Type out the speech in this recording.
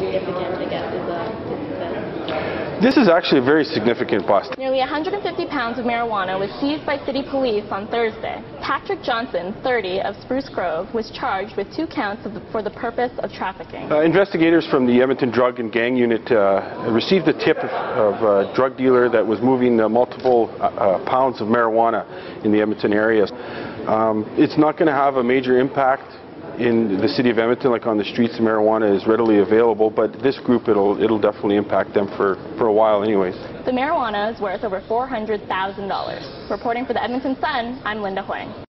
significant, I guess, is a, is This is actually a very significant bust. Nearly 150 pounds of marijuana was seized by city police on Thursday. Patrick Johnson, 30, of Spruce Grove, was charged with two counts of the, for the purpose of trafficking. Uh, investigators from the Edmonton Drug and Gang Unit uh, received a tip of, of a drug dealer that was moving uh, multiple uh, uh, pounds of marijuana in the Edmonton area. Um, it's not going to have a major impact in the city of Edmonton, like on the streets, marijuana is readily available, but this group, it'll, it'll definitely impact them for, for a while anyways. The marijuana is worth over $400,000. Reporting for the Edmonton Sun, I'm Linda Hoang.